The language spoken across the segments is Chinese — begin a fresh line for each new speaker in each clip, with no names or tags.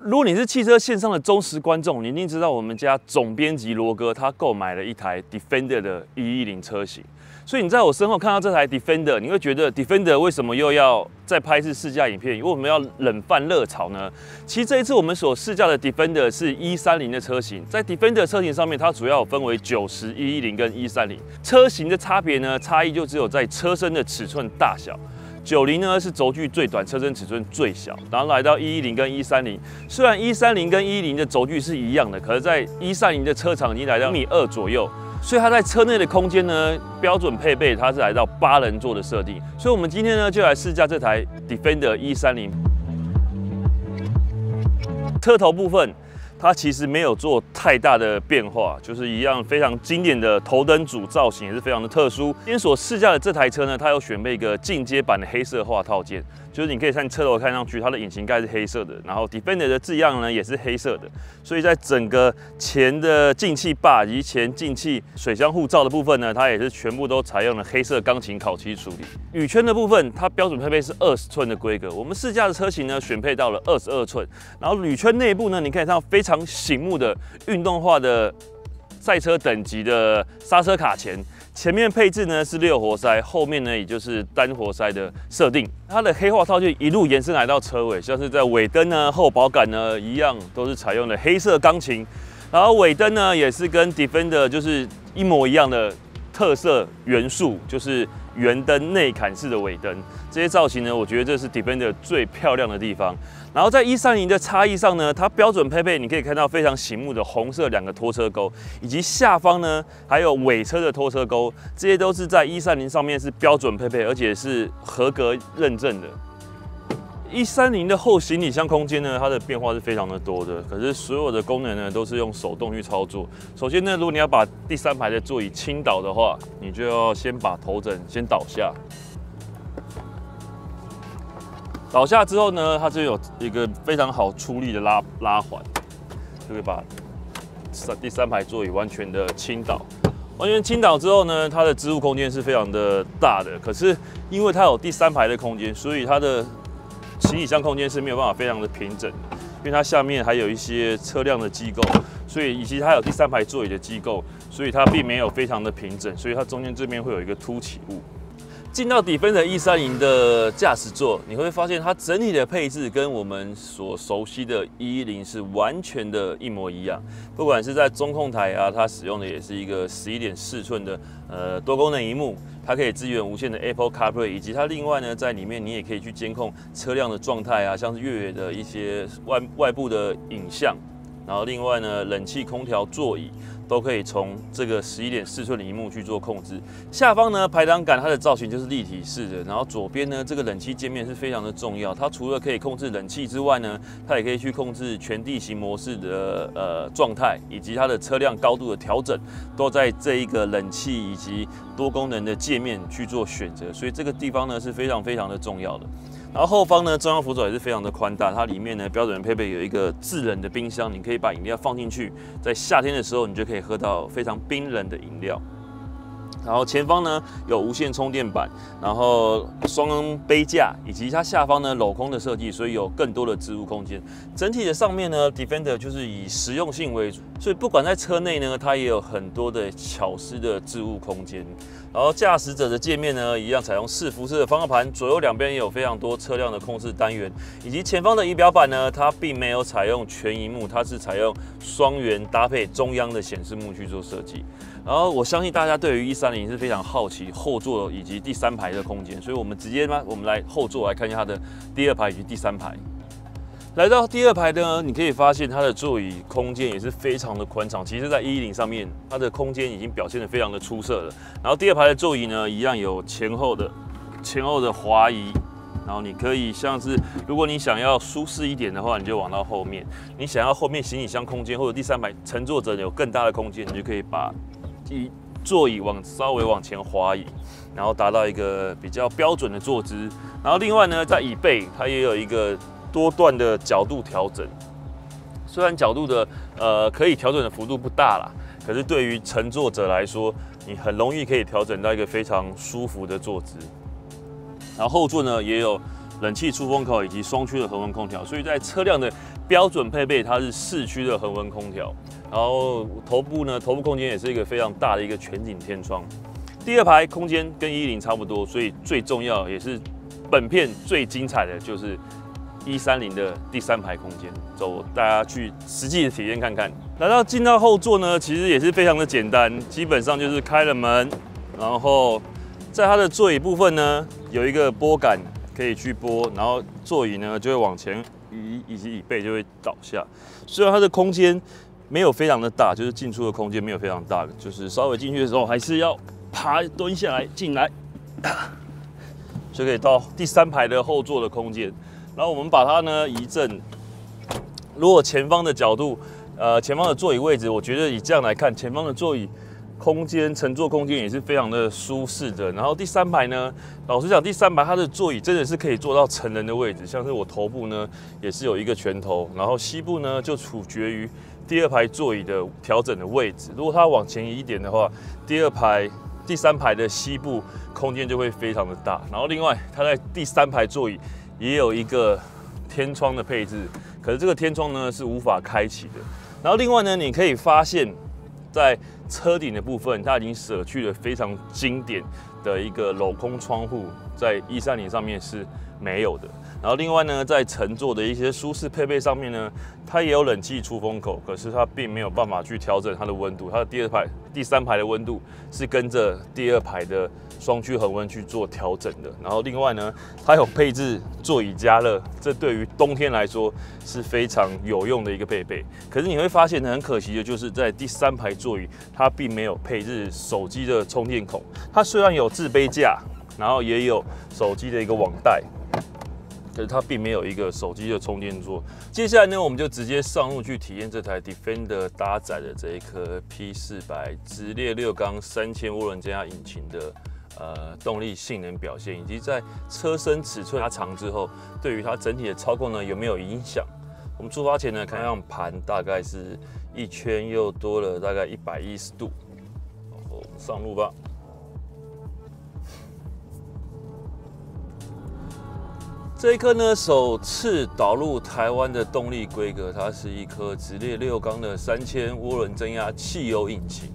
如果你是汽车线上的忠实观众，你一定知道我们家总编辑罗哥他购买了一台 Defender 的一一零车型。所以你在我身后看到这台 Defender，你会觉得 Defender 为什么又要再拍一次试驾影片？因为我们要冷饭热炒呢？其实这一次我们所试驾的 Defender 是一三零的车型，在 Defender 车型上面，它主要分为九十一一零跟一三零车型的差别呢，差异就只有在车身的尺寸大小。九零呢是轴距最短，车身尺寸最小，然后来到一一零跟一三零，虽然一三零跟一零的轴距是一样的，可是在一三零的车长已经来到米二左右。所以它在车内的空间呢，标准配备它是来到八人座的设定。所以我们今天呢就来试驾这台 Defender 一三零。车头部分，它其实没有做太大的变化，就是一样非常经典的头灯组造型，也是非常的特殊。今天所试驾的这台车呢，它有选配一个进阶版的黑色化套件。就是你可以看车头看上去，它的引擎盖是黑色的，然后 Defender 的字样呢也是黑色的，所以在整个前的进气坝以及前进气水箱护罩的部分呢，它也是全部都采用了黑色钢琴烤漆处理。雨圈的部分，它标准配备是二十寸的规格，我们试驾的车型呢选配到了二十二寸，然后铝圈内部呢，你可以看到非常醒目的运动化的赛车等级的刹车卡钳。前面配置呢是六活塞，后面呢也就是单活塞的设定。它的黑化套就一路延伸来到车尾，像是在尾灯呢、后保杆呢一样，都是采用了黑色钢琴。然后尾灯呢也是跟 Defender 就是一模一样的特色元素，就是圆灯内砍式的尾灯。这些造型呢，我觉得这是 Defender 最漂亮的地方。然后在一三零的差异上呢，它标准配备你可以看到非常醒目的红色两个拖车钩，以及下方呢还有尾车的拖车钩，这些都是在一三零上面是标准配备，而且是合格认证的。一三零的后行李箱空间呢，它的变化是非常的多的，可是所有的功能呢都是用手动去操作。首先呢，如果你要把第三排的座椅倾倒的话，你就要先把头枕先倒下。倒下之后呢，它就有一个非常好出力的拉拉环，就可以把三第三排座椅完全的倾倒。完全倾倒之后呢，它的置物空间是非常的大的。可是因为它有第三排的空间，所以它的行李箱空间是没有办法非常的平整，因为它下面还有一些车辆的机构，所以以及它有第三排座椅的机构，所以它并没有非常的平整，所以它中间这边会有一个凸起物。进到底分的 E 三零的驾驶座，你会发现它整体的配置跟我们所熟悉的一一零是完全的一模一样。不管是在中控台啊，它使用的也是一个十一点四寸的呃多功能荧幕，它可以支援无线的 Apple CarPlay，以及它另外呢在里面你也可以去监控车辆的状态啊，像是越野的一些外外部的影像，然后另外呢冷气、空调、座椅。都可以从这个十一点四寸的荧幕去做控制。下方呢，排挡杆它的造型就是立体式的。然后左边呢，这个冷气界面是非常的重要。它除了可以控制冷气之外呢，它也可以去控制全地形模式的呃状态，以及它的车辆高度的调整，都在这一个冷气以及多功能的界面去做选择。所以这个地方呢是非常非常的重要的。然后后方呢，中央扶手也是非常的宽大，它里面呢标准配备有一个制冷的冰箱，你可以把饮料放进去，在夏天的时候你就可以喝到非常冰冷的饮料。然后前方呢有无线充电板，然后双杯架，以及它下方呢镂空的设计，所以有更多的置物空间。整体的上面呢，Defender 就是以实用性为主，所以不管在车内呢，它也有很多的巧思的置物空间。然后驾驶者的界面呢，一样采用四辐式的方向盘，左右两边也有非常多车辆的控制单元，以及前方的仪表板呢，它并没有采用全荧幕，它是采用双圆搭配中央的显示幕去做设计。然后我相信大家对于一三零是非常好奇后座以及第三排的空间，所以我们直接呢，我们来后座来看一下它的第二排以及第三排。来到第二排呢，你可以发现它的座椅空间也是非常的宽敞。其实，在一零上面，它的空间已经表现的非常的出色了。然后第二排的座椅呢，一样有前后的前后的滑移。然后你可以像是，如果你想要舒适一点的话，你就往到后面；你想要后面行李箱空间或者第三排乘坐者有更大的空间，你就可以把。以座椅往稍微往前滑移，然后达到一个比较标准的坐姿。然后另外呢，在椅背它也有一个多段的角度调整。虽然角度的呃可以调整的幅度不大啦，可是对于乘坐者来说，你很容易可以调整到一个非常舒服的坐姿。然后后座呢也有冷气出风口以及双区的恒温空调，所以在车辆的标准配备它是四驱的恒温空调，然后头部呢，头部空间也是一个非常大的一个全景天窗。第二排空间跟一零差不多，所以最重要也是本片最精彩的就是一三零的第三排空间。走，大家去实际的体验看看。来到进到后座呢，其实也是非常的简单，基本上就是开了门，然后在它的座椅部分呢，有一个拨杆可以去拨，然后座椅呢就会往前移，以及椅背就会倒下。虽然它的空间没有非常的大，就是进出的空间没有非常大，就是稍微进去的时候还是要。爬蹲下来进来，就可以到第三排的后座的空间。然后我们把它呢移正。如果前方的角度，呃，前方的座椅位置，我觉得以这样来看，前方的座椅空间、乘坐空间也是非常的舒适的。然后第三排呢，老实讲，第三排它的座椅真的是可以坐到成人的位置，像是我头部呢也是有一个拳头，然后膝部呢就处决于第二排座椅的调整的位置。如果它往前移一点的话，第二排。第三排的膝部空间就会非常的大，然后另外它在第三排座椅也有一个天窗的配置，可是这个天窗呢是无法开启的。然后另外呢，你可以发现，在车顶的部分，它已经舍去了非常经典的一个镂空窗户，在一三零上面是没有的。然后另外呢，在乘坐的一些舒适配备上面呢，它也有冷气出风口，可是它并没有办法去调整它的温度。它的第二排、第三排的温度是跟着第二排的双区恒温去做调整的。然后另外呢，它有配置座椅加热，这对于冬天来说是非常有用的一个配备。可是你会发现很可惜的就是在第三排座椅，它并没有配置手机的充电孔。它虽然有置杯架，然后也有手机的一个网带。可是它并没有一个手机的充电座。接下来呢，我们就直接上路去体验这台 Defender 搭载的这一颗 P 四百直列六缸三千涡轮增压引擎的呃动力性能表现，以及在车身尺寸加长之后，对于它整体的操控呢有没有影响？我们出发前呢，看看盘大概是一圈又多了大概一百一十度，然后上路吧。这一颗呢，首次导入台湾的动力规格，它是一颗直列六缸的三千涡轮增压汽油引擎，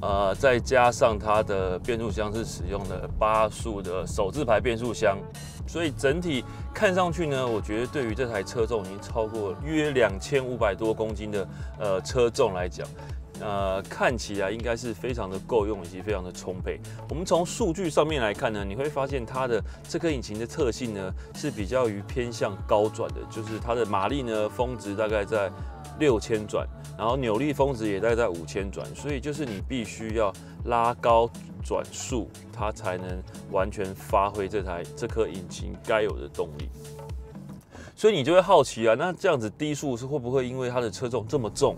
呃，再加上它的变速箱是使用的八速的手自排变速箱，所以整体看上去呢，我觉得对于这台车重已经超过约两千五百多公斤的呃车重来讲。呃，看起来应该是非常的够用以及非常的充沛。我们从数据上面来看呢，你会发现它的这颗引擎的特性呢是比较于偏向高转的，就是它的马力呢峰值大概在六千转，然后扭力峰值也大概在五千转，所以就是你必须要拉高转速，它才能完全发挥这台这颗引擎该有的动力。所以你就会好奇啊，那这样子低速是会不会因为它的车重这么重？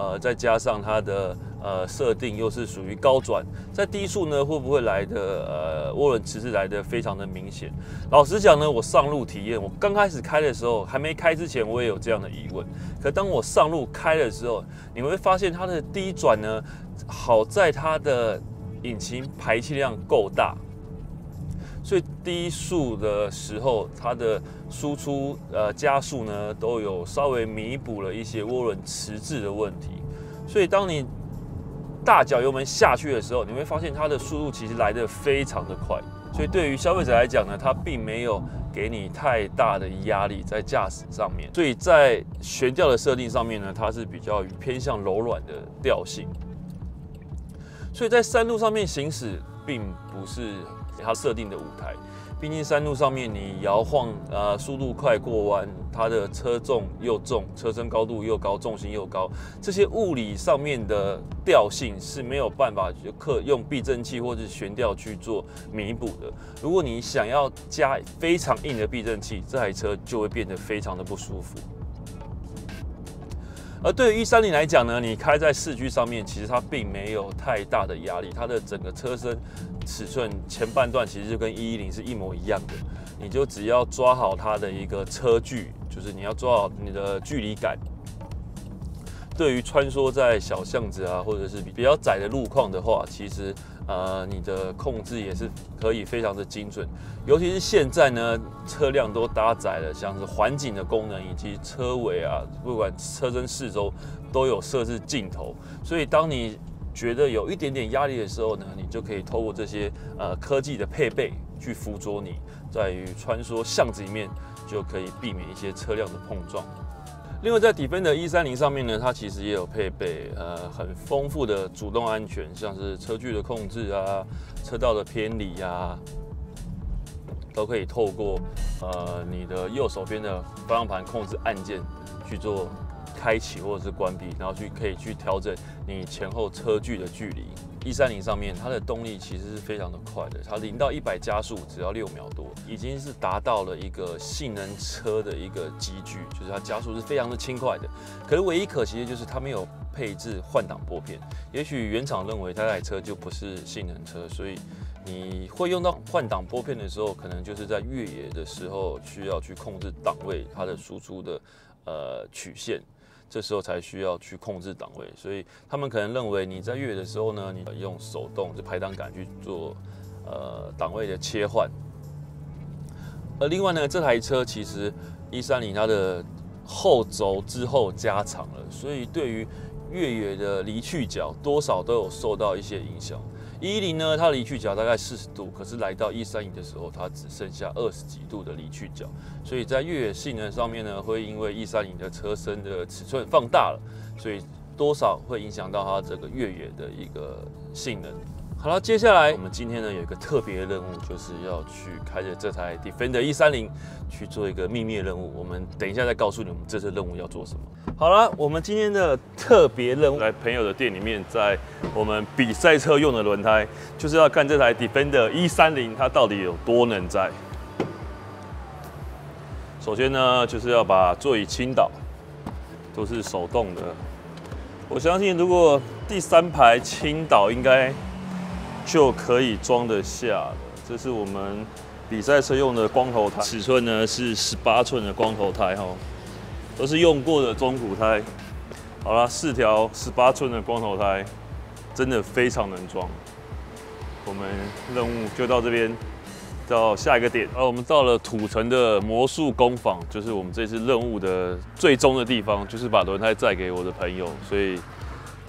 呃，再加上它的呃设定又是属于高转，在低速呢会不会来的呃涡轮迟滞来的非常的明显？老实讲呢，我上路体验，我刚开始开的时候还没开之前，我也有这样的疑问。可当我上路开的时候，你会发现它的低转呢，好在它的引擎排气量够大。最低速的时候，它的输出呃加速呢都有稍微弥补了一些涡轮迟滞的问题。所以当你大脚油门下去的时候，你会发现它的速度其实来得非常的快。所以对于消费者来讲呢，它并没有给你太大的压力在驾驶上面。所以在悬吊的设定上面呢，它是比较偏向柔软的调性。所以在山路上面行驶，并不是。它设定的舞台，毕竟山路上面你摇晃，呃，速度快过弯，它的车重又重，车身高度又高，重心又高，这些物理上面的调性是没有办法就克用避震器或者悬吊去做弥补的。如果你想要加非常硬的避震器，这台车就会变得非常的不舒服。而对于一三零来讲呢，你开在四驱上面，其实它并没有太大的压力，它的整个车身尺寸前半段其实就跟一一零是一模一样的，你就只要抓好它的一个车距，就是你要抓好你的距离感，对于穿梭在小巷子啊，或者是比较窄的路况的话，其实呃你的控制也是可以非常的精准。尤其是现在呢，车辆都搭载了像是环景的功能，以及车尾啊，不管车身四周都有设置镜头，所以当你觉得有一点点压力的时候呢，你就可以透过这些呃科技的配备去辅佐你，在于穿梭巷子里面就可以避免一些车辆的碰撞。另外，在 Defender 一三零上面呢，它其实也有配备呃很丰富的主动安全，像是车距的控制啊、车道的偏离啊，都可以透过呃你的右手边的方向盘控制按键去做。开启或者是关闭，然后去可以去调整你前后车距的距离。一三零上面它的动力其实是非常的快的，它零到一百加速只要六秒多，已经是达到了一个性能车的一个集聚，就是它加速是非常的轻快的。可是唯一可惜的就是它没有配置换挡拨片。也许原厂认为这台车就不是性能车，所以你会用到换挡拨片的时候，可能就是在越野的时候需要去控制档位，它的输出的呃曲线。这时候才需要去控制档位，所以他们可能认为你在越野的时候呢，你用手动就排档杆去做呃档位的切换。而另外呢，这台车其实一三零它的后轴之后加长了，所以对于越野的离去角多少都有受到一些影响。一零呢，它离去角大概四十度，可是来到一三零的时候，它只剩下二十几度的离去角，所以在越野性能上面呢，会因为一三零的车身的尺寸放大了，所以多少会影响到它这个越野的一个性能。好了，接下来我们今天呢有一个特别任务，就是要去开着这台 Defender 一三零去做一个秘密任务。我们等一下再告诉你们这次任务要做什么。好了，我们今天的特别任务来朋友的店里面，在我们比赛车用的轮胎，就是要看这台 Defender 一三零它到底有多能载。首先呢，就是要把座椅倾倒，都是手动的。我相信如果第三排倾倒，应该。就可以装得下了。这是我们比赛车用的光头胎，尺寸呢是十八寸的光头胎哈，都是用过的中古胎。好了，四条十八寸的光头胎，真的非常能装。我们任务就到这边，到下一个点。而我们到了土城的魔术工坊，就是我们这次任务的最终的地方，就是把轮胎载给我的朋友，所以。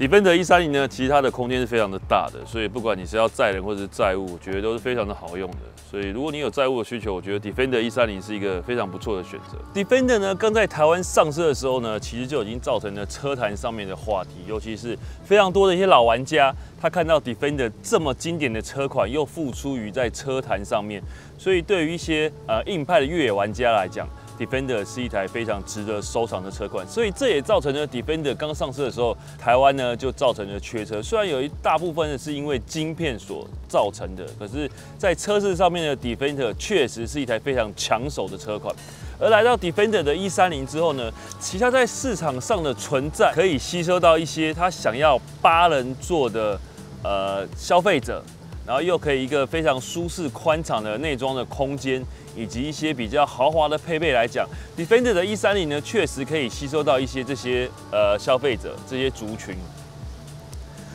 Defender 一三零呢，其实它的空间是非常的大的，所以不管你是要载人或者是载物，我觉得都是非常的好用的。所以如果你有载物的需求，我觉得 Defender 一三零是一个非常不错的选择。Defender 呢，刚在台湾上市的时候呢，其实就已经造成了车坛上面的话题，尤其是非常多的一些老玩家，他看到 Defender 这么经典的车款又复出于在车坛上面，所以对于一些呃硬派的越野玩家来讲，Defender 是一台非常值得收藏的车款，所以这也造成了 Defender 刚上市的时候，台湾呢就造成了缺车。虽然有一大部分是因为晶片所造成的，可是，在车市上面的 Defender 确实是一台非常抢手的车款。而来到 Defender 的一三零之后呢，其他在市场上的存在可以吸收到一些他想要八人座的呃消费者，然后又可以一个非常舒适宽敞的内装的空间。以及一些比较豪华的配备来讲，Defender 的一三零呢，确实可以吸收到一些这些呃消费者这些族群。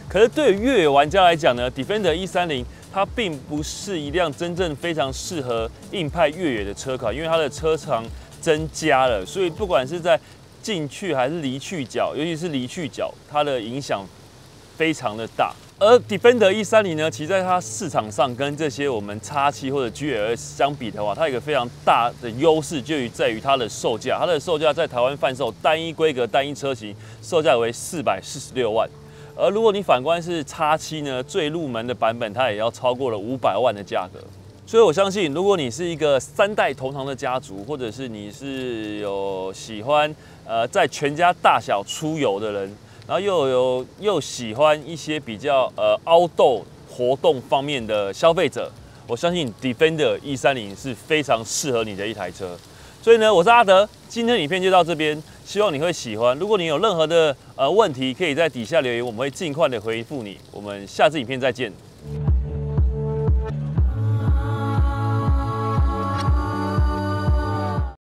可是对于越野玩家来讲呢，Defender 一三零它并不是一辆真正非常适合硬派越野的车款，因为它的车长增加了，所以不管是在进去还是离去角，尤其是离去角，它的影响非常的大。而 Defender 一三零呢，其实在它市场上跟这些我们叉七或者 GLS 相比的话，它有个非常大的优势，就于在于它的售价。它的售价在台湾贩售单一规格单一车型，售价为四百四十六万。而如果你反观是叉七呢，最入门的版本，它也要超过了五百万的价格。所以我相信，如果你是一个三代同堂的家族，或者是你是有喜欢呃在全家大小出游的人。然后又有又喜欢一些比较呃凹豆活动方面的消费者，我相信 Defender 一三零是非常适合你的一台车。所以呢，我是阿德，今天影片就到这边，希望你会喜欢。如果你有任何的呃问题，可以在底下留言，我们会尽快的回复你。我们下次影片再见。